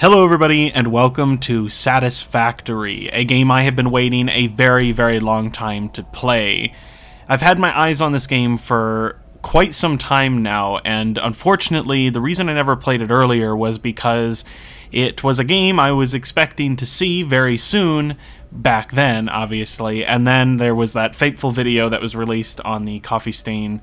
Hello, everybody, and welcome to Satisfactory, a game I have been waiting a very, very long time to play. I've had my eyes on this game for quite some time now, and unfortunately, the reason I never played it earlier was because it was a game I was expecting to see very soon, back then, obviously, and then there was that fateful video that was released on the Coffee Stain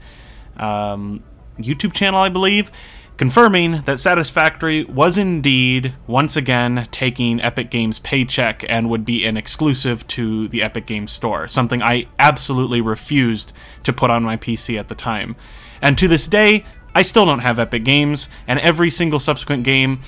um, YouTube channel, I believe confirming that Satisfactory was indeed once again taking Epic Games' paycheck and would be an exclusive to the Epic Games Store, something I absolutely refused to put on my PC at the time. And to this day, I still don't have Epic Games, and every single subsequent game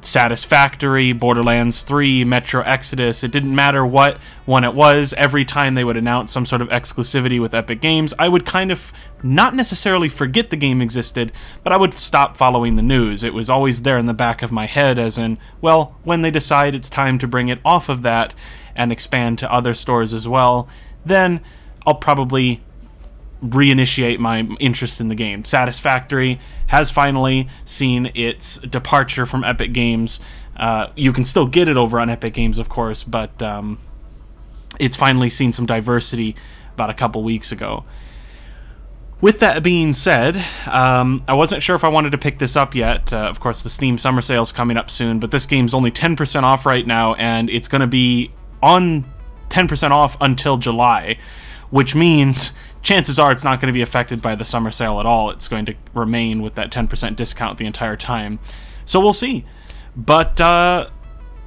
Satisfactory, Borderlands 3, Metro Exodus. It didn't matter what one it was. Every time they would announce some sort of exclusivity with Epic Games, I would kind of not necessarily forget the game existed, but I would stop following the news. It was always there in the back of my head, as in, well, when they decide it's time to bring it off of that and expand to other stores as well, then I'll probably reinitiate my interest in the game. Satisfactory has finally seen its departure from Epic Games. Uh, you can still get it over on Epic Games, of course, but um, it's finally seen some diversity about a couple weeks ago. With that being said, um, I wasn't sure if I wanted to pick this up yet. Uh, of course, the Steam Summer Sale is coming up soon, but this game's only 10% off right now, and it's going to be on 10% off until July, which means chances are it's not going to be affected by the summer sale at all. It's going to remain with that 10% discount the entire time. So we'll see. But uh,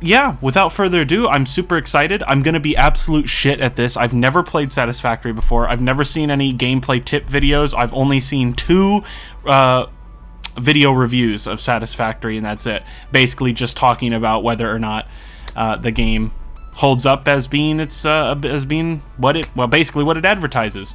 yeah, without further ado, I'm super excited. I'm going to be absolute shit at this. I've never played Satisfactory before. I've never seen any gameplay tip videos. I've only seen two uh, video reviews of Satisfactory, and that's it. Basically, just talking about whether or not uh, the game holds up as being its uh, as being what it well basically what it advertises.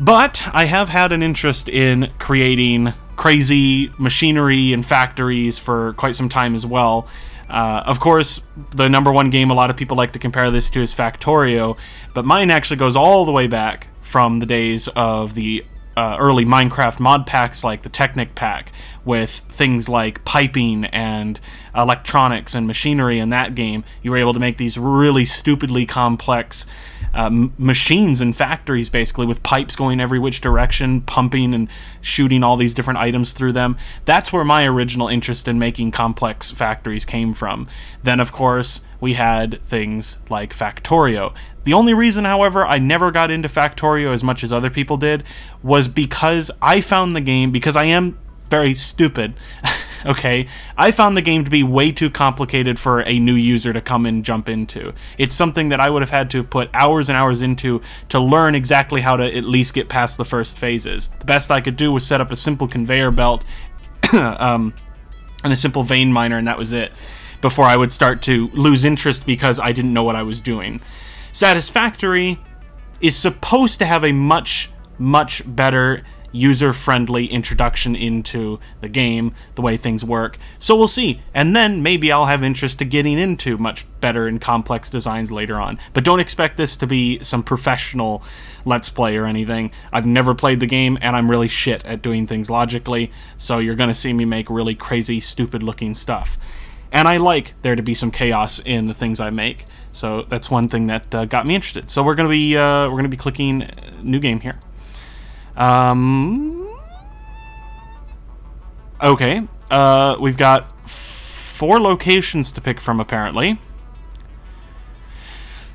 But I have had an interest in creating crazy machinery and factories for quite some time as well. Uh, of course, the number one game a lot of people like to compare this to is Factorio, but mine actually goes all the way back from the days of the uh, early Minecraft mod packs like the Technic pack with things like piping and electronics and machinery in that game. You were able to make these really stupidly complex uh, machines and factories basically with pipes going every which direction, pumping and shooting all these different items through them. That's where my original interest in making complex factories came from. Then, of course, we had things like Factorio. The only reason, however, I never got into Factorio as much as other people did was because I found the game, because I am very stupid, okay? I found the game to be way too complicated for a new user to come and jump into. It's something that I would have had to put hours and hours into to learn exactly how to at least get past the first phases. The best I could do was set up a simple conveyor belt um, and a simple vein miner, and that was it, before I would start to lose interest because I didn't know what I was doing. Satisfactory is supposed to have a much, much better user friendly introduction into the game, the way things work. So we'll see. And then maybe I'll have interest to getting into much better and complex designs later on. But don't expect this to be some professional Let's Play or anything. I've never played the game and I'm really shit at doing things logically, so you're going to see me make really crazy, stupid looking stuff. And I like there to be some chaos in the things I make. So that's one thing that uh, got me interested. So we're gonna be uh, we're gonna be clicking new game here. Um, okay, uh, we've got four locations to pick from apparently.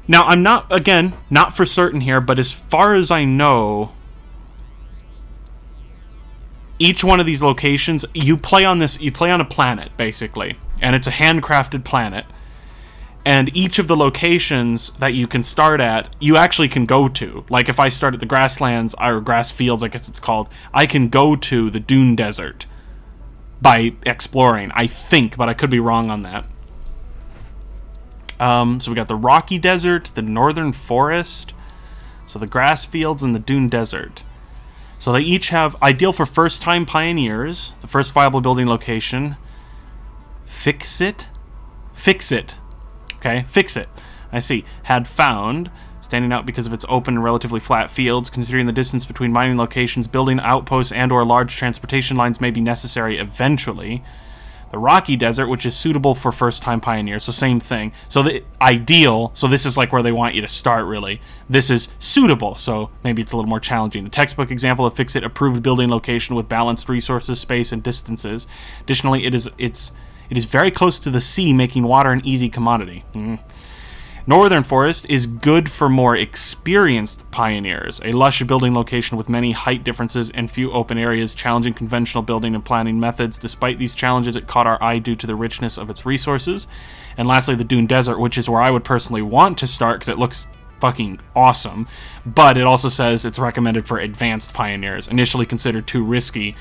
Now I'm not again not for certain here, but as far as I know, each one of these locations you play on this you play on a planet basically, and it's a handcrafted planet and each of the locations that you can start at, you actually can go to. Like if I start at the grasslands or grass fields, I guess it's called, I can go to the dune desert by exploring. I think, but I could be wrong on that. Um, so we got the rocky desert, the northern forest, so the grass fields and the dune desert. So they each have ideal for first-time pioneers, the first viable building location. Fix it, fix it Okay, fix it. I see. Had found, standing out because of its open and relatively flat fields, considering the distance between mining locations, building outposts and or large transportation lines may be necessary eventually. The Rocky Desert, which is suitable for first-time pioneers, so same thing. So the ideal, so this is like where they want you to start, really. This is suitable, so maybe it's a little more challenging. The textbook example of FICSIT approved building location with balanced resources, space, and distances. Additionally, it is it's it is very close to the sea, making water an easy commodity. Mm. Northern Forest is good for more experienced pioneers, a lush building location with many height differences and few open areas, challenging conventional building and planning methods. Despite these challenges, it caught our eye due to the richness of its resources. And lastly, the Dune Desert, which is where I would personally want to start because it looks fucking awesome, but it also says it's recommended for advanced pioneers, initially considered too risky.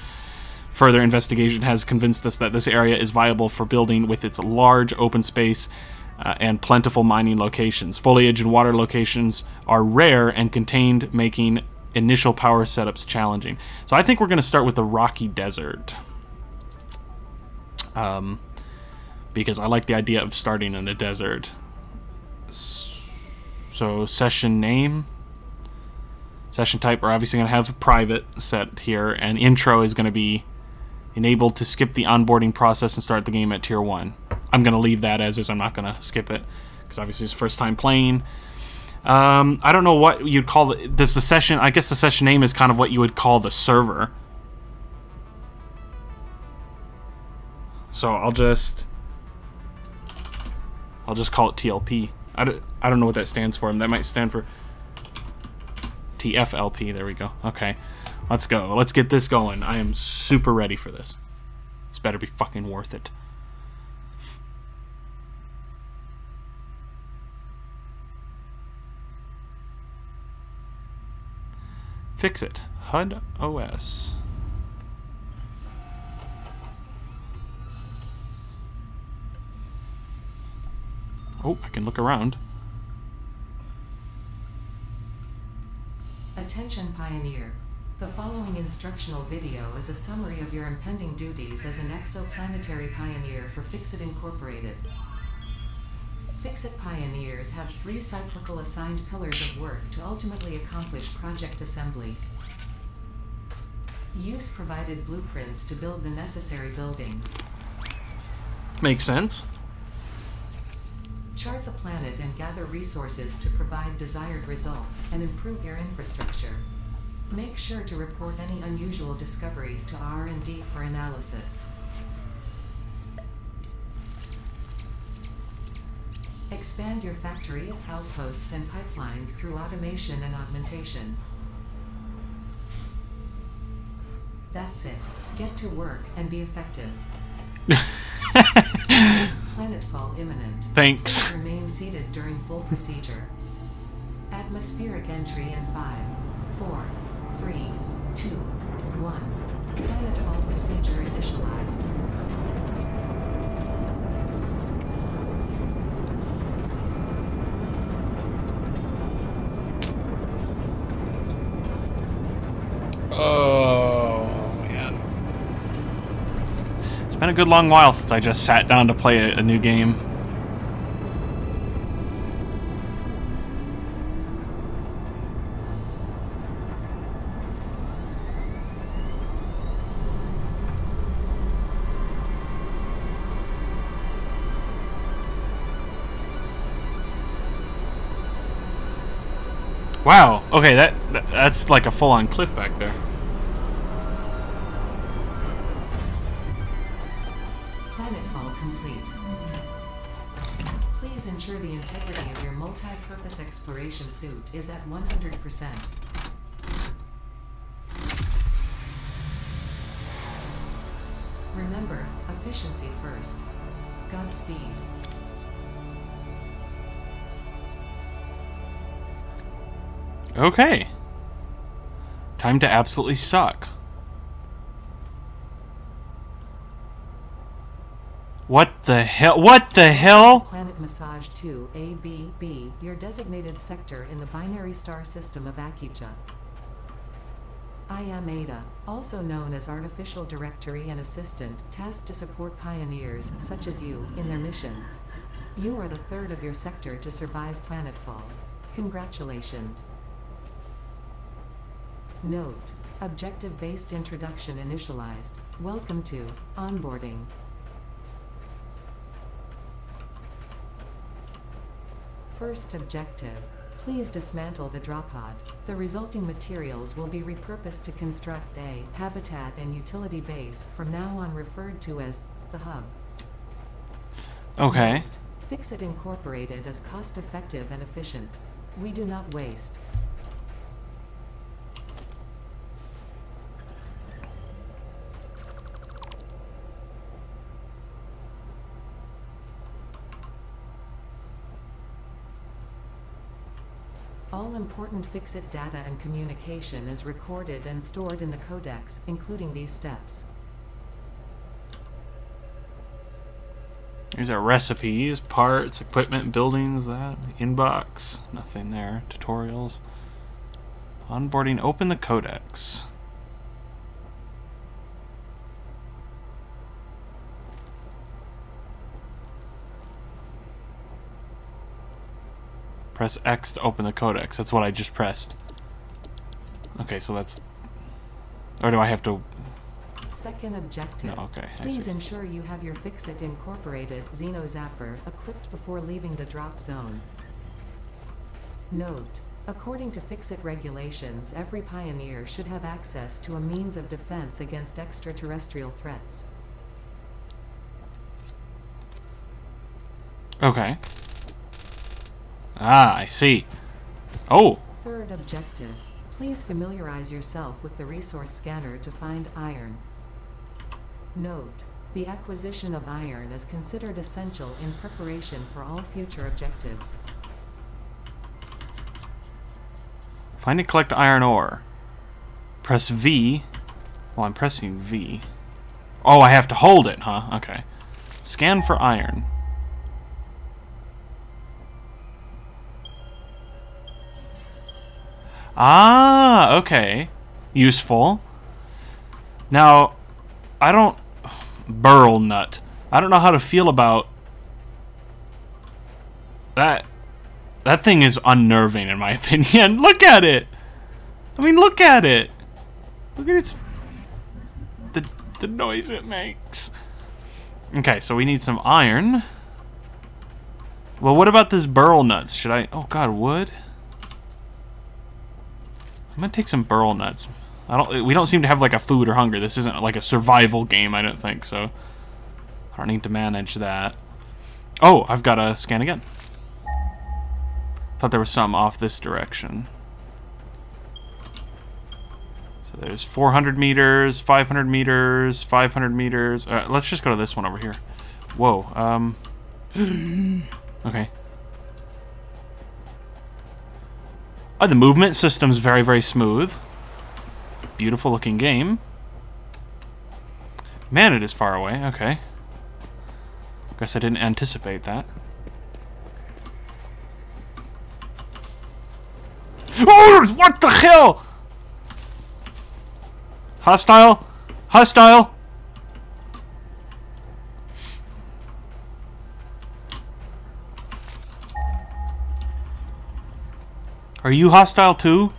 Further investigation has convinced us that this area is viable for building with its large open space uh, and plentiful mining locations. Foliage and water locations are rare and contained, making initial power setups challenging. So I think we're going to start with the Rocky Desert. Um, because I like the idea of starting in a desert. So session name, session type, we're obviously going to have a private set here, and intro is going to be enabled to skip the onboarding process and start the game at tier 1. I'm going to leave that as is. I'm not going to skip it because obviously it's first time playing. Um, I don't know what you'd call it. Does the session? I guess the session name is kind of what you would call the server. So I'll just I'll just call it TLP. I don't, I don't know what that stands for. That might stand for TFLP. There we go. Okay. Let's go. Let's get this going. I am super ready for this. This better be fucking worth it. FICSIT. HUD OS. Oh, I can look around. Attention Pioneer. The following instructional video is a summary of your impending duties as an exoplanetary pioneer for FICSIT Incorporated. FICSIT pioneers have three cyclical assigned pillars of work to ultimately accomplish project assembly. Use provided blueprints to build the necessary buildings. Makes sense. Chart the planet and gather resources to provide desired results and improve your infrastructure. Make sure to report any unusual discoveries to R&D for analysis. Expand your factories, outposts, and pipelines through automation and augmentation. That's it. Get to work and be effective. Planetfall imminent. Thanks. Remain seated during full procedure. Atmospheric entry in 5, 4, three, two, one. Planetfall procedure initialized. Oh, man. It's been a good long while since I just sat down to play a new game. Wow. Okay, that, that that's like a full-on cliff back there. Planetfall complete. Please ensure the integrity of your multi-purpose exploration suit is at 100%. Remember, efficiency first. Godspeed. Okay. Time to absolutely suck. What the hell? What the hell? Planet Massage 2 ABB, your designated sector in the binary star system of Akija. I am Ada, also known as Artificial Directory and Assistant, tasked to support pioneers, such as you, in their mission. You are the third of your sector to survive planetfall. Congratulations. Note, objective-based introduction initialized. Welcome to onboarding. First objective, please dismantle the drop pod. The resulting materials will be repurposed to construct a habitat and utility base from now on referred to as the hub. Okay. FICSIT Incorporated as cost effective and efficient. We do not waste. Important FICSIT data and communication is recorded and stored in the codex, including these steps. These are recipes, parts, equipment, buildings, that. Inbox. Nothing there. Tutorials. Onboarding. Open the codex. Press X to open the codex. That's what I just pressed. Okay, so that's... Or do I have to... Second objective. No, okay, I Please ensure you have your FICSIT Incorporated Xeno Zapper equipped before leaving the drop zone. Note: According to FICSIT regulations, every pioneer should have access to a means of defense against extraterrestrial threats. Okay. Ah, I see. Oh! Third objective: Please familiarize yourself with the resource scanner to find iron. Note: The acquisition of iron is considered essential in preparation for all future objectives. Find and collect iron ore. Press V. Well, I'm pressing V. Oh, I have to hold it, huh? Okay. Scan for iron. Ah, okay. Useful. Now, I don't... Beryl Nut. I don't know how to feel about... That... That thing is unnerving, in my opinion. Look at it! I mean, look at it! Look at its... The, the noise it makes. Okay, so we need some iron. Well, what about this Beryl Nuts? Should I... Oh, God, wood? I'm gonna take some Beryl Nuts. I don't. We don't seem to have like a food or hunger. This isn't like a survival game. I don't think so. I don't need to manage that. Oh, I've got to scan again. Thought there was some off this direction. So there's 400 meters, 500 meters, 500 meters. Let's just go to this one over here. Whoa. Um. okay. Oh, the movement system's very, very smooth. Beautiful looking game. Man, it is far away. Okay. Guess I didn't anticipate that. Oh, what the hell? Hostile? Hostile? Are you hostile too?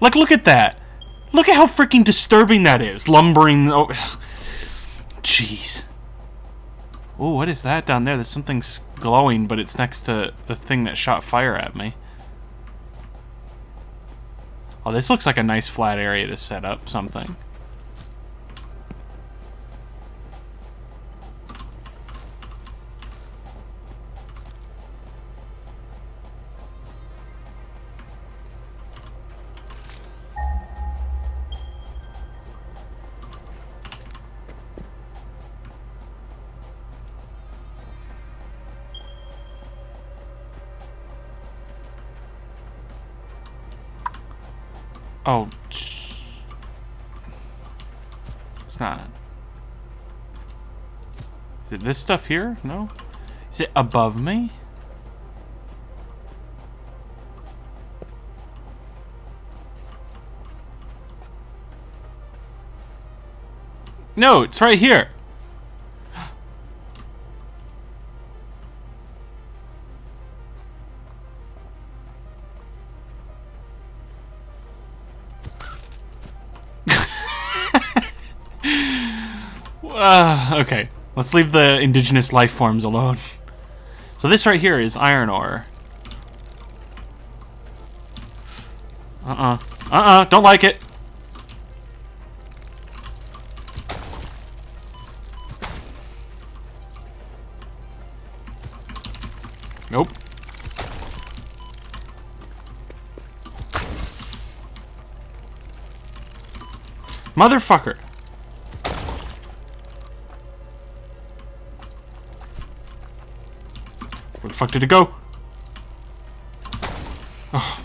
Like, look at that. Look at how freaking disturbing that is. Lumbering. Oh, jeez. Oh, what is that down there? There's something glowing, but it's next to the thing that shot fire at me. Oh, this looks like a nice flat area to set up something. Oh. It's not. Is it this stuff here? No? Is it above me? No, it's right here. Uh, okay, let's leave the indigenous life forms alone. So this right here is iron ore. Uh-uh. Uh-uh. Don't like it. Nope. Motherfucker. Where the fuck did it go? Oh.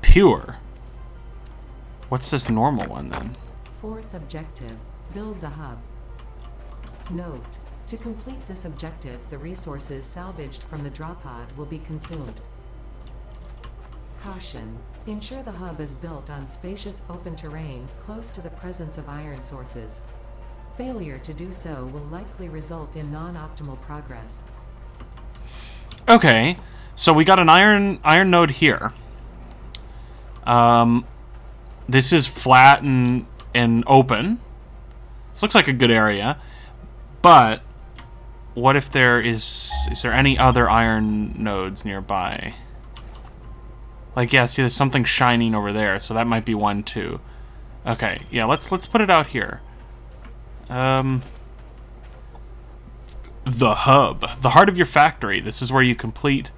Pure. What's this normal one then? Fourth objective, build the hub. Note, to complete this objective the resources salvaged from the drop pod will be consumed. Caution, ensure the hub is built on spacious open terrain close to the presence of iron sources. Failure to do so will likely result in non-optimal progress. Okay, so we got an iron iron node here. Um, this is flat and and open. This looks like a good area, but what if there is is there any other iron nodes nearby? Like yeah, see there's something shining over there, so that might be one too. Okay, yeah, let's let's put it out here. Um the hub, the heart of your factory. This is where you complete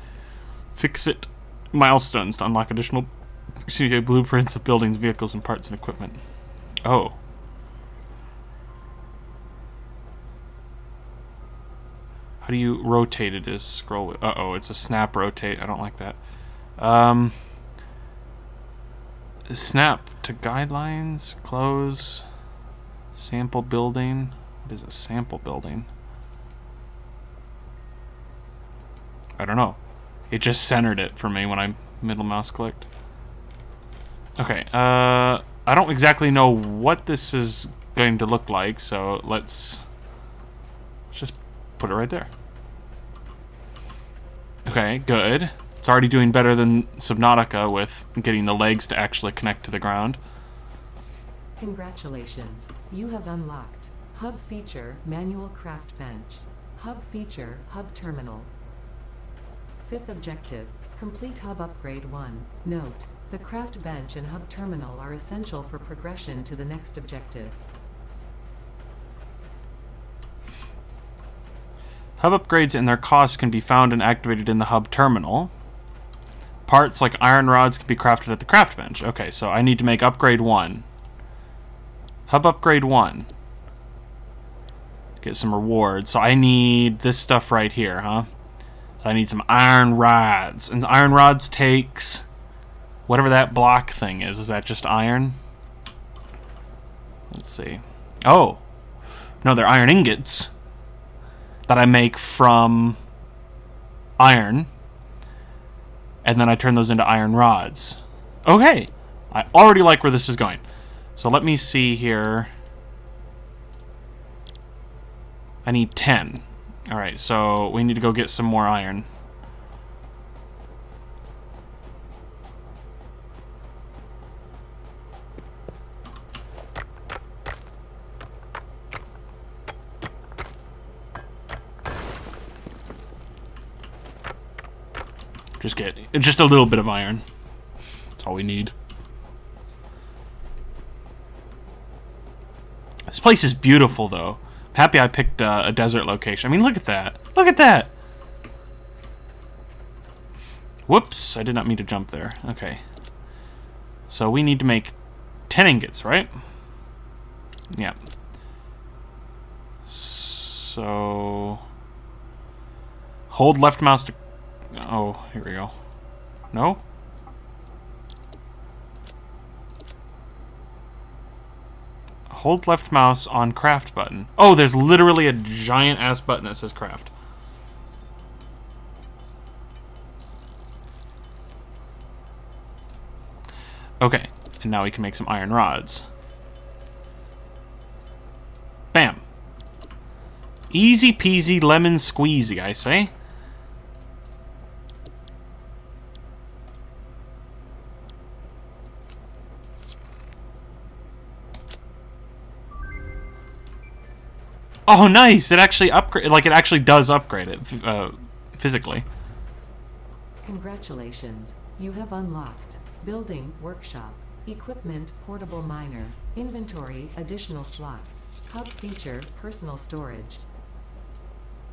FICSIT milestones to unlock additional excuse me, blueprints of buildings, vehicles, and parts and equipment. Oh. How do you rotate it is scroll Uh-oh, it's a snap rotate. I don't like that. Um, snap to guidelines, close, sample building. What is a sample building? I don't know. It just centered it for me when I middle mouse clicked. Okay, uh, I don't exactly know what this is going to look like, so let's, let's just put it right there. Okay, good. It's already doing better than Subnautica with getting the legs to actually connect to the ground. Congratulations, you have unlocked Hub Feature Manual Craft Bench. Hub Feature Hub Terminal. Fifth objective, complete Hub Upgrade 1. Note, the craft bench and hub terminal are essential for progression to the next objective. Hub upgrades and their costs can be found and activated in the hub terminal. Parts like iron rods can be crafted at the craft bench. Okay, so I need to make upgrade 1. Hub upgrade 1. Get some rewards. So I need this stuff right here, huh? So I need some iron rods. And iron rods takes whatever that block thing is. Is that just iron? Let's see. Oh. No, they're iron ingots that I make from iron. And then I turn those into iron rods. Okay. I already like where this is going. So let me see here. I need 10. Alright, so we need to go get some more iron. Just get just a little bit of iron. That's all we need. This place is beautiful, though. I'm happy I picked uh, a desert location. I mean, look at that. Look at that. Whoops, I did not mean to jump there. Okay. So we need to make 10 ingots, right? Yeah. So... Hold left mouse to Oh, here we go. No? Hold left mouse on craft button. Oh, there's literally a giant ass button that says craft. Okay, and now we can make some iron rods. Bam. Easy peasy lemon squeezy, I say. Oh, nice! It actually upgrade, like it actually does upgrade it uh, physically. Congratulations, you have unlocked Building Workshop, Equipment Portable Miner, Inventory Additional Slots, Hub Feature Personal Storage.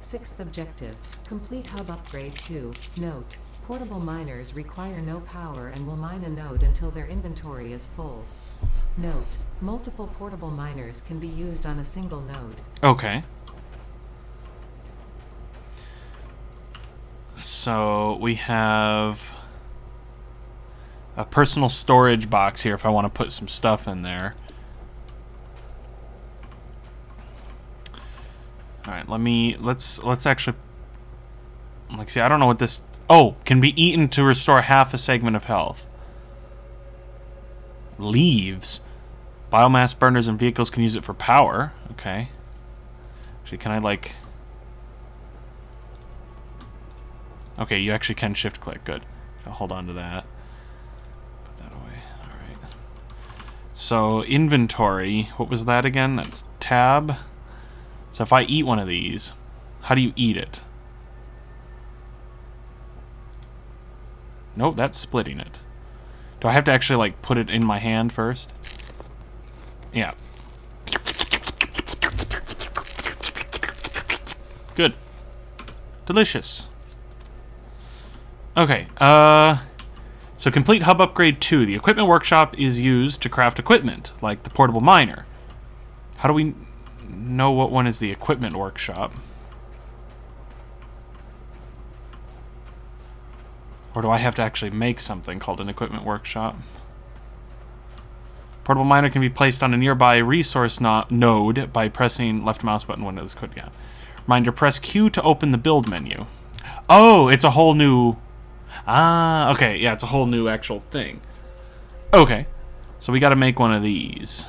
Sixth objective, complete hub upgrade 2. Note, portable miners require no power and will mine a node until their inventory is full. Note, multiple portable miners can be used on a single node. Okay. So we have a personal storage box here if I want to put some stuff in there. All right, let me let's let's actually like see. I don't know what this. Oh, can be eaten to restore half a segment of health. Leaves. Biomass burners and vehicles can use it for power. Okay. Actually, can I like? Okay, you actually can shift click. Good. I'll hold on to that. Put that away. All right. So inventory. What was that again? That's tab. So if I eat one of these, how do you eat it? Nope, that's splitting it. Do I have to actually like put it in my hand first? Yeah. Good. Delicious. Okay, uh... So complete hub upgrade 2. The equipment workshop is used to craft equipment, like the portable miner. How do we know what one is the equipment workshop? Or do I have to actually make something called an equipment workshop? Portable miner can be placed on a nearby resource no node by pressing left mouse button when it is clicked. Yeah. Reminder, press Q to open the build menu. Oh, it's a whole new... Ah, okay. Yeah, it's a whole new actual thing. Okay. So we got to make one of these.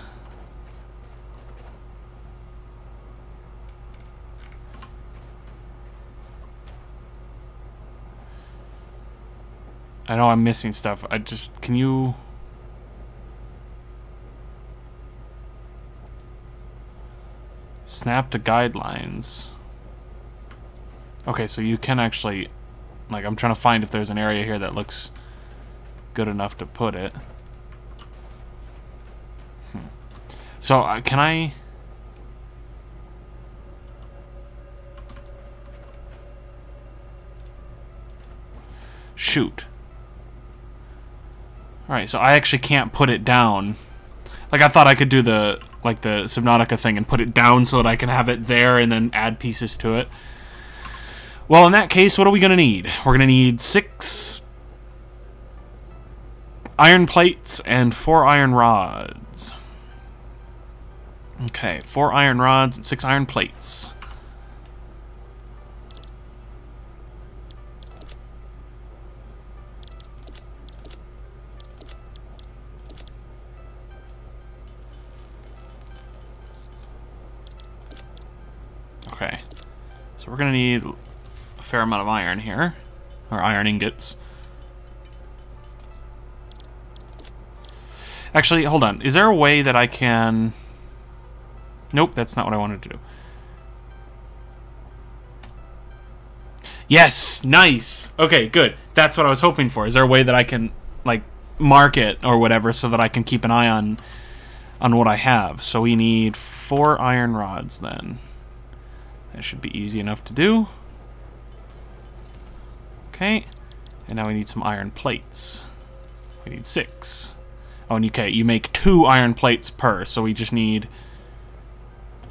I know I'm missing stuff. I just... Can you... Snap to guidelines. Okay, so you can actually... Like, I'm trying to find if there's an area here that looks good enough to put it. Hmm. So, uh, can I... Shoot. Alright, so I actually can't put it down. Like, I thought I could do the, like, the Subnautica thing and put it down so that I can have it there and then add pieces to it. Well, in that case, what are we going to need? We're going to need six iron plates and four iron rods. Okay, four iron rods and six iron plates. Okay. So we're going to need a fair amount of iron here. Or iron ingots. Actually, hold on. Is there a way that I can... Nope, that's not what I wanted to do. Yes! Nice! Okay, good. That's what I was hoping for. Is there a way that I can, like, mark it or whatever so that I can keep an eye on on what I have? So we need four iron rods then. That should be easy enough to do. Okay. And now we need some iron plates. We need six. Oh, and okay, you make two iron plates per, so we just need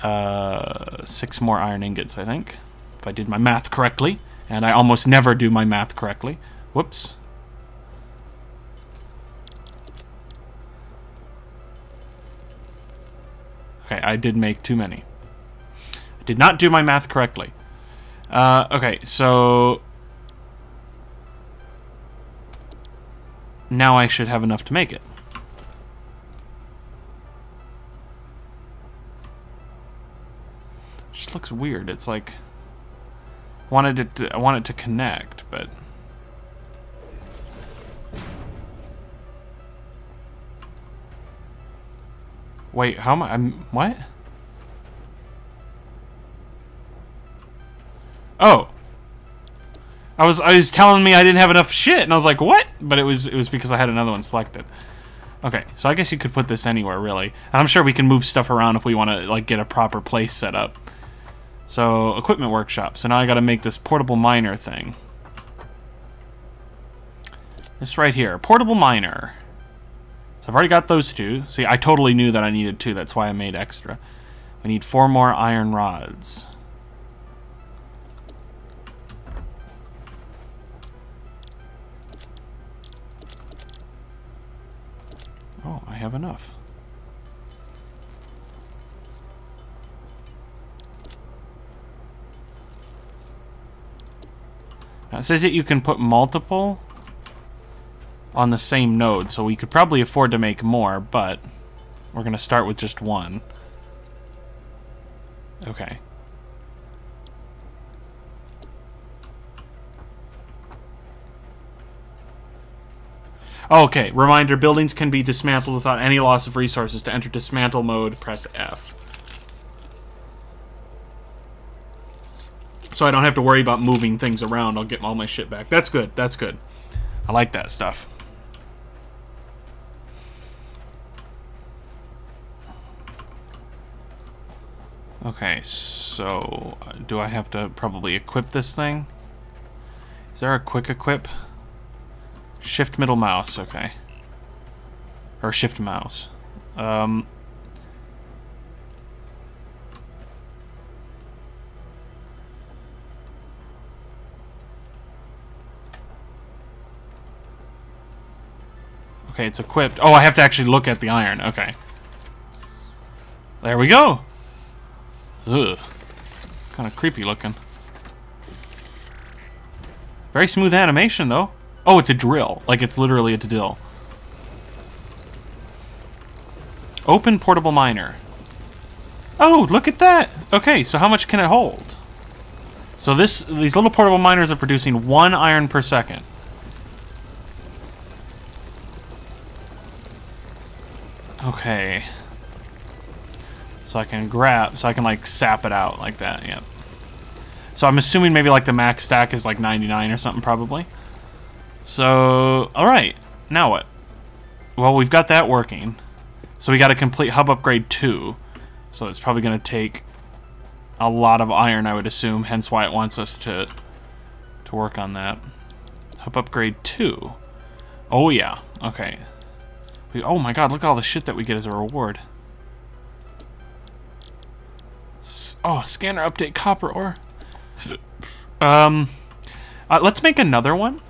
uh, six more iron ingots, I think. If I did my math correctly. And I almost never do my math correctly. Whoops. Okay, I did make too many. Did not do my math correctly. Uh, okay, so... Now I should have enough to make it. Just looks weird. It's like... Wanted it to, I want it to connect, but... Wait, how am I... I'm, what? Oh. I was I was telling me I didn't have enough shit, and I was like, what? But it was it was because I had another one selected. Okay, so I guess you could put this anywhere, really. And I'm sure we can move stuff around if we want to like get a proper place set up. So, equipment workshop. So now I got to make this portable miner thing. This right here, portable miner. So I've already got those two. See, I totally knew that I needed two. That's why I made extra. We need four more iron rods. I have enough. Now it says that you can put multiple on the same node, so we could probably afford to make more, but we're going to start with just one. Okay. Okay, reminder, buildings can be dismantled without any loss of resources. To enter dismantle mode, press F. So I don't have to worry about moving things around. I'll get all my shit back. That's good, that's good. I like that stuff. Okay, so uh, do I have to probably equip this thing? Is there a quick equip? Shift middle mouse, okay. Or shift mouse. Um, okay, it's equipped. Oh, I have to actually look at the iron. Okay. There we go. Ugh. Kind of creepy looking. Very smooth animation, though. Oh, it's a drill. Like, it's literally a drill. Open portable miner. Oh, look at that! Okay, so how much can it hold? So this these little portable miners are producing one iron per second. Okay. So I can grab, so I can like sap it out like that, yep. So I'm assuming maybe like the max stack is like 99 or something probably. So, alright, now what? Well, we've got that working. So we got to complete hub upgrade 2. So it's probably going to take a lot of iron, I would assume, hence why it wants us to to work on that. Hub upgrade 2. Oh yeah, okay. We, oh my god, look at all the shit that we get as a reward. S oh, scanner update copper ore. um, uh, let's make another one.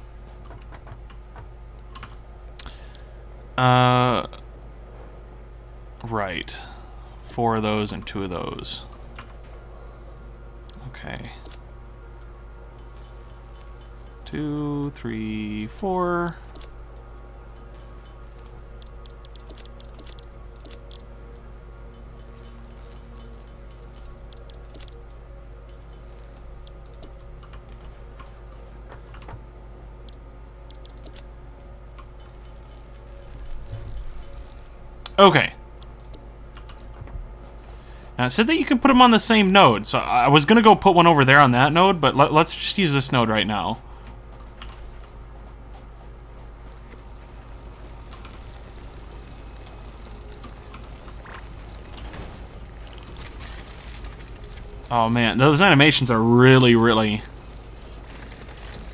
Uh, right. Four of those and two of those. Okay. Two, three, four. Okay. Now, it said that you can put them on the same node, so I was going to go put one over there on that node, but let, us just use this node right now. Oh man, those animations are really, really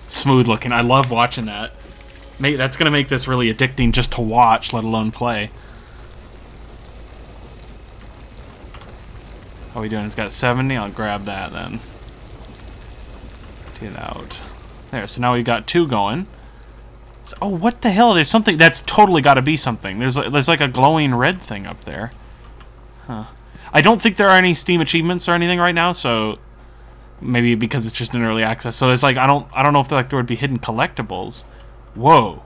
smooth looking. I love watching that. That's going to make this really addicting just to watch, let alone play. We doing? It's got 70. I'll grab that then. Get out. There, so now we've got two going. So, oh, what the hell? There's something... That's totally got to be something. There's, there's like a glowing red thing up there. Huh. I don't think there are any Steam achievements or anything right now, so... Maybe because it's just an early access. So there's like... I don't I don't know if like, there would be hidden collectibles. Whoa.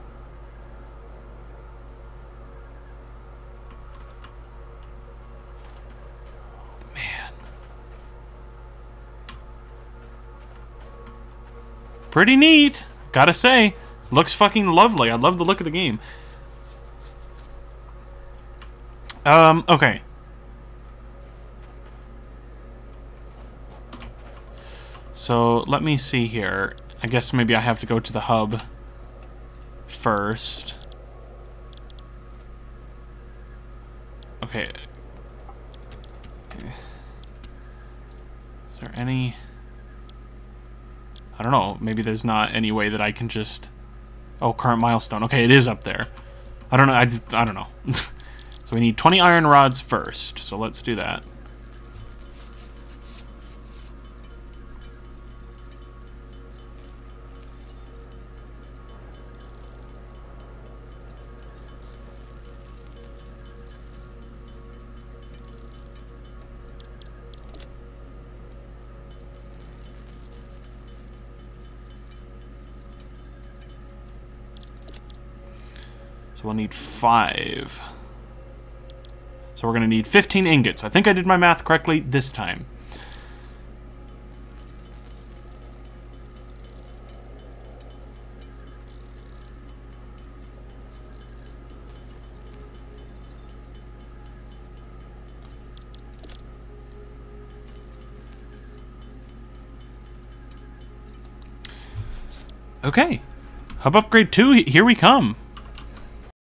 Pretty neat, gotta say. Looks fucking lovely. I love the look of the game. Um, okay. So let me see here. I guess maybe I have to go to the hub first. Okay. Is there any... I don't know. Maybe there's not any way that I can just... Oh, current milestone. Okay, it is up there. I don't know. I, I don't know. so we need 20 iron rods first. So let's do that. We'll need five. So we're going to need 15 ingots. I think I did my math correctly this time. Okay. Hub upgrade 2, here we come.